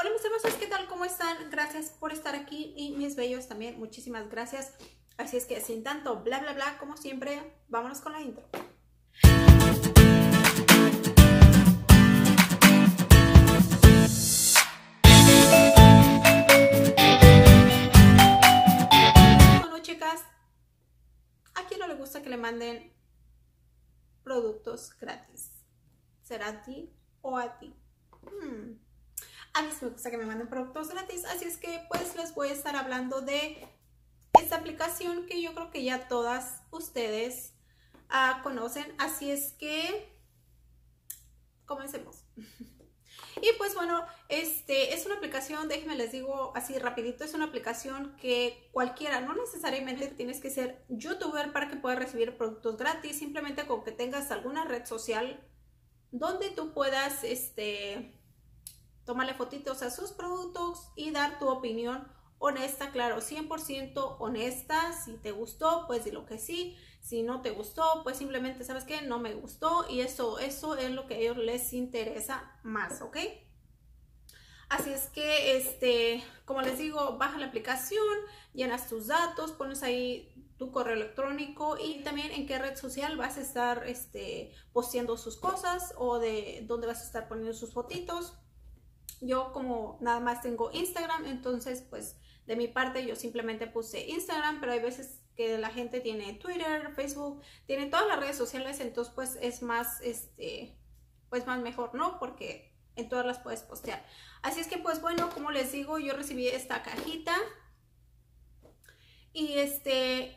Hola mis hermosos, ¿qué tal? ¿Cómo están? Gracias por estar aquí y mis bellos también, muchísimas gracias. Así es que sin tanto bla bla bla, como siempre, vámonos con la intro. Bueno chicas, ¿a quién no le gusta que le manden productos gratis? ¿Será a ti o a ti? Hmm. A me gusta que me manden productos gratis, así es que pues les voy a estar hablando de esta aplicación que yo creo que ya todas ustedes uh, conocen. Así es que comencemos. Y pues bueno, este es una aplicación, déjenme les digo así rapidito, es una aplicación que cualquiera, no necesariamente tienes que ser youtuber para que puedas recibir productos gratis, simplemente con que tengas alguna red social donde tú puedas este, tomarle fotitos a sus productos y dar tu opinión honesta, claro, 100% honesta. Si te gustó, pues di lo que sí. Si no te gustó, pues simplemente, ¿sabes qué? No me gustó y eso, eso es lo que a ellos les interesa más, ¿ok? Así es que, este, como les digo, baja la aplicación, llenas tus datos, pones ahí tu correo electrónico y también en qué red social vas a estar este, posteando sus cosas o de dónde vas a estar poniendo sus fotitos. Yo como nada más tengo Instagram, entonces pues de mi parte yo simplemente puse Instagram, pero hay veces que la gente tiene Twitter, Facebook, tiene todas las redes sociales, entonces pues es más, este, pues más mejor, ¿no? Porque en todas las puedes postear. Así es que pues bueno, como les digo, yo recibí esta cajita y este,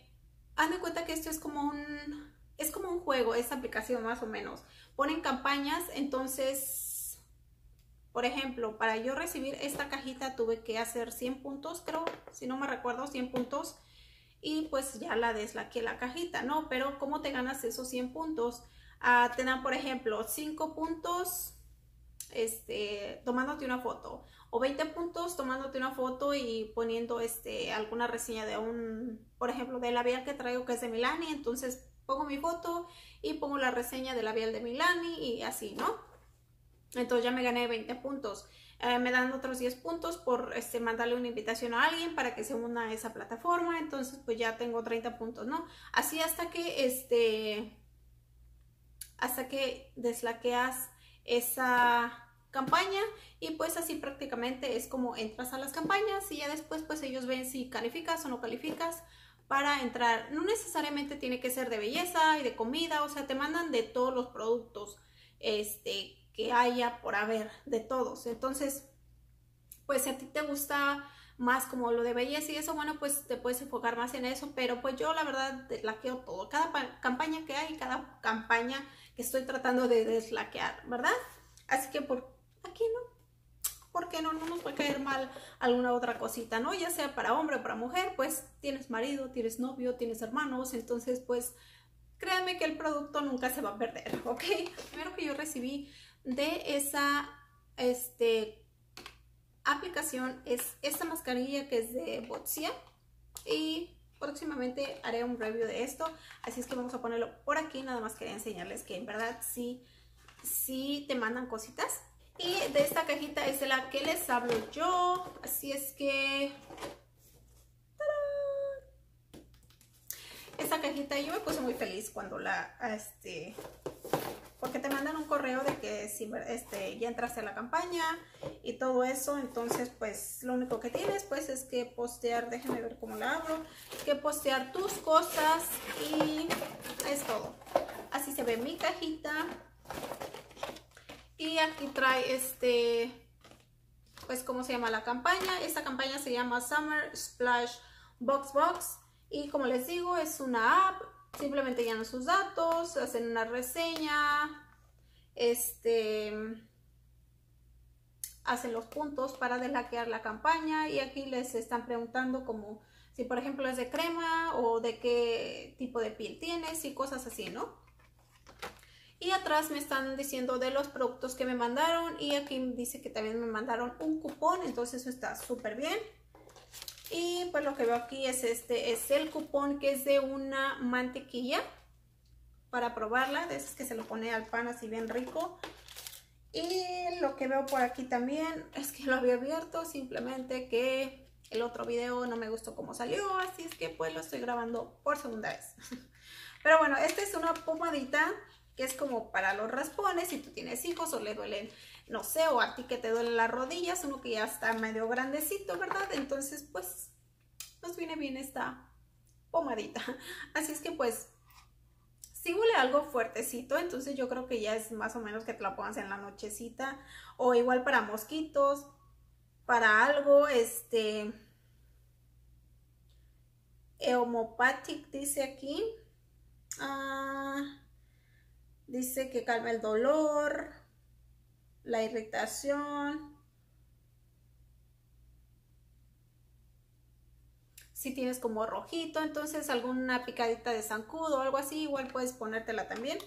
haz de cuenta que esto es como un, es como un juego, esta aplicación más o menos. Ponen campañas, entonces por ejemplo, para yo recibir esta cajita tuve que hacer 100 puntos, creo, si no me recuerdo, 100 puntos. Y pues ya la deslaqué la cajita, ¿no? Pero ¿cómo te ganas esos 100 puntos? Ah, te dan, por ejemplo, 5 puntos este, tomándote una foto. O 20 puntos tomándote una foto y poniendo este, alguna reseña de un, por ejemplo, de labial que traigo que es de Milani. Entonces pongo mi foto y pongo la reseña de labial de Milani y así, ¿no? Entonces ya me gané 20 puntos. Eh, me dan otros 10 puntos por este, mandarle una invitación a alguien para que se una a esa plataforma. Entonces pues ya tengo 30 puntos, ¿no? Así hasta que este... Hasta que deslaqueas esa campaña y pues así prácticamente es como entras a las campañas y ya después pues ellos ven si calificas o no calificas para entrar. No necesariamente tiene que ser de belleza y de comida, o sea, te mandan de todos los productos este que haya por haber de todos. Entonces, pues si a ti te gusta más como lo de belleza y eso, bueno, pues te puedes enfocar más en eso, pero pues yo la verdad deslaqueo todo, cada campaña que hay, cada campaña que estoy tratando de deslaquear, ¿verdad? Así que por aquí no, porque no, no nos puede caer mal alguna otra cosita, ¿no? Ya sea para hombre o para mujer, pues tienes marido, tienes novio, tienes hermanos, entonces pues créanme que el producto nunca se va a perder, ¿ok? Primero que yo recibí de esa este, aplicación es esta mascarilla que es de Botsia. Y próximamente haré un review de esto, así es que vamos a ponerlo por aquí, nada más quería enseñarles que en verdad sí, sí te mandan cositas. Y de esta cajita es de la que les hablo yo, así es que... Esta cajita yo me puse muy feliz cuando la, este, porque te mandan un correo de que si este, ya entraste a la campaña y todo eso, entonces pues lo único que tienes pues es que postear, déjenme ver cómo la abro, que postear tus cosas y es todo. Así se ve mi cajita. Y aquí trae este, pues cómo se llama la campaña, esta campaña se llama Summer Splash Box Box. Y como les digo es una app Simplemente llenan sus datos, hacen una reseña, este, hacen los puntos para deslaquear la campaña y aquí les están preguntando como si por ejemplo es de crema o de qué tipo de piel tienes y cosas así, ¿no? Y atrás me están diciendo de los productos que me mandaron y aquí dice que también me mandaron un cupón, entonces eso está súper bien. Y pues lo que veo aquí es este, es el cupón que es de una mantequilla para probarla, de esas que se lo pone al pan así bien rico. Y lo que veo por aquí también es que lo había abierto, simplemente que el otro video no me gustó cómo salió, así es que pues lo estoy grabando por segunda vez. Pero bueno, esta es una pomadita que es como para los raspones, si tú tienes hijos o le duelen, no sé, o a ti que te duelen las rodillas, uno que ya está medio grandecito, ¿verdad? Entonces pues nos viene bien esta pomadita. Así es que pues si huele algo fuertecito, entonces yo creo que ya es más o menos que te la pongas en la nochecita o igual para mosquitos, para algo, este, Eomopathic dice aquí, ah, dice que calma el dolor, la irritación, si tienes como rojito, entonces alguna picadita de zancudo o algo así, igual puedes ponértela también.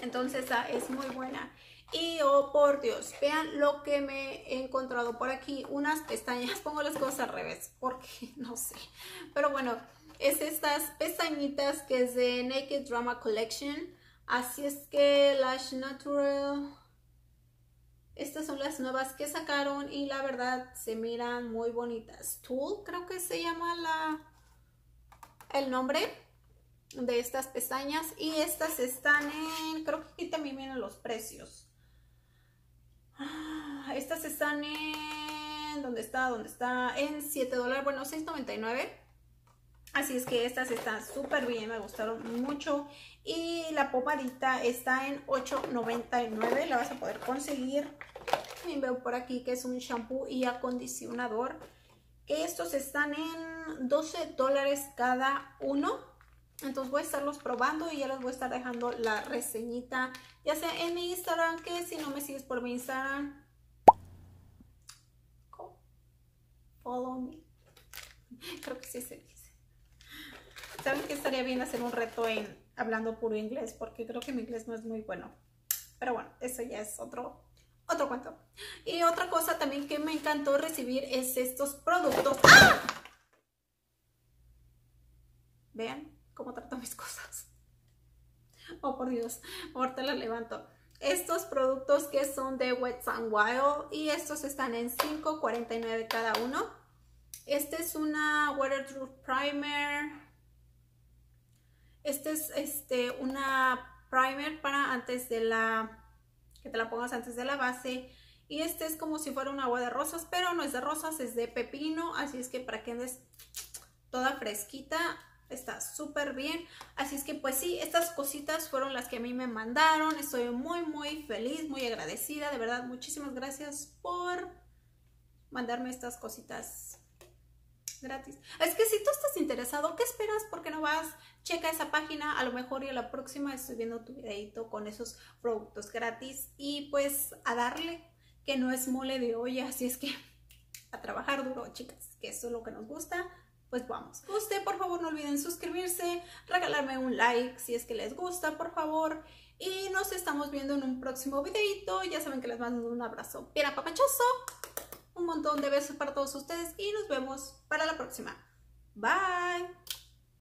Entonces esa es muy buena. Y oh por Dios, vean lo que me he encontrado por aquí, unas pestañas, pongo las cosas al revés, porque no sé. Pero bueno, es estas pestañitas que es de Naked Drama Collection. Así es que Lash Natural estas son las nuevas que sacaron y la verdad se miran muy bonitas. Tool creo que se llama la, el nombre de estas pestañas y estas están en, creo que aquí también vienen los precios. Ah, estas están en, ¿dónde está? ¿Dónde está? En 7 dólares, bueno, 6.99. Así es que estas están súper bien, me gustaron mucho. Y la pomadita está en $8.99, la vas a poder conseguir. También veo por aquí que es un shampoo y acondicionador. Estos están en 12 dólares cada uno. Entonces voy a estarlos probando y ya les voy a estar dejando la reseñita. Ya sea en mi Instagram, que si no me sigues por mi Instagram, follow me. Creo que sí se dice. ¿Saben que estaría bien hacer un reto en hablando puro inglés? Porque creo que mi inglés no es muy bueno. Pero bueno, eso ya es otro, otro cuento. Y otra cosa también que me encantó recibir es estos productos. ¡Ah! Vean cómo trato mis cosas. Oh, por Dios, ahorita las levanto. Estos productos que son de Wet n Wild y estos están en $5.49 cada uno. Este es una Waterproof Primer. Este es este, una primer para antes de la, que te la pongas antes de la base. Y este es como si fuera un agua de rosas, pero no es de rosas, es de pepino. Así es que para que andes toda fresquita, está súper bien. Así es que pues sí, estas cositas fueron las que a mí me mandaron. Estoy muy, muy feliz, muy agradecida. De verdad, muchísimas gracias por mandarme estas cositas gratis. Es que si tú estás interesado, ¿qué esperas? ¿Por qué no vas? Checa esa página, a lo mejor y a la próxima estoy viendo tu videito con esos productos gratis y pues a darle, que no es mole de olla, así es que a trabajar duro, chicas, que eso es lo que nos gusta pues vamos. Usted, por favor, no olviden suscribirse, regalarme un like si es que les gusta, por favor. Y nos estamos viendo en un próximo videito. Ya saben que les mando un abrazo bien apapachoso. Un montón de besos para todos ustedes y nos vemos para la próxima. Bye.